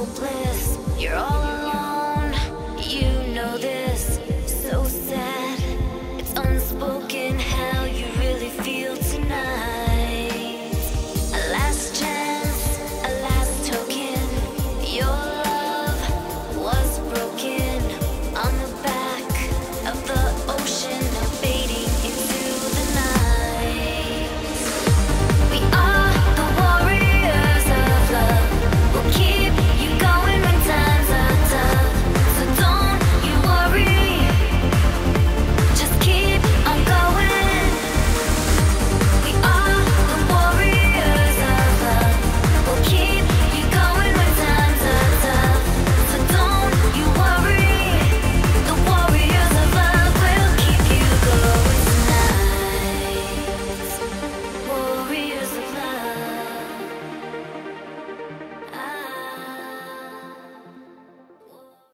hopeless. You're all